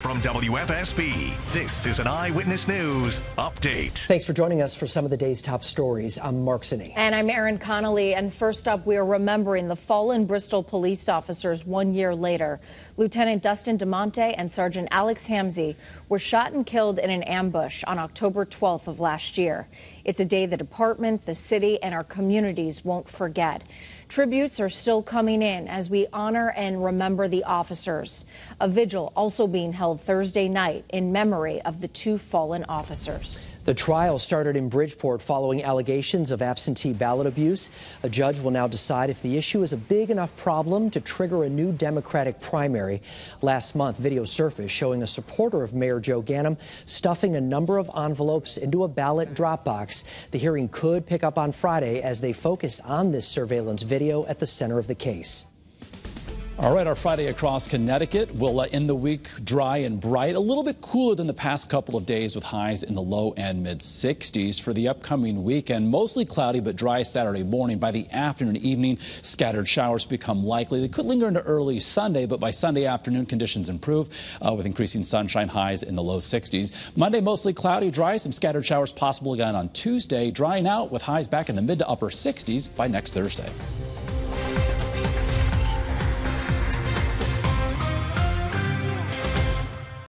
From WFSB, this is an Eyewitness News update. Thanks for joining us for some of the day's top stories. I'm Mark Zinni. And I'm Erin Connolly. And first up, we are remembering the fallen Bristol police officers one year later. Lieutenant Dustin DeMonte and Sergeant Alex Hamzy were shot and killed in an ambush on October 12th of last year. It's a day the department, the city, and our communities won't forget. Tributes are still coming in as we honor and remember the officers. A vigil also being held Thursday night in memory of the two fallen officers. The trial started in Bridgeport following allegations of absentee ballot abuse. A judge will now decide if the issue is a big enough problem to trigger a new Democratic primary. Last month, video surfaced showing a supporter of Mayor Joe Ganim stuffing a number of envelopes into a ballot drop box. The hearing could pick up on Friday as they focus on this surveillance video at the center of the case. All right, our Friday across Connecticut will uh, end the week dry and bright, a little bit cooler than the past couple of days with highs in the low and mid 60s. For the upcoming weekend, mostly cloudy but dry Saturday morning. By the afternoon and evening, scattered showers become likely. They could linger into early Sunday, but by Sunday afternoon, conditions improve uh, with increasing sunshine highs in the low 60s. Monday, mostly cloudy, dry, some scattered showers possible again on Tuesday, drying out with highs back in the mid to upper 60s by next Thursday.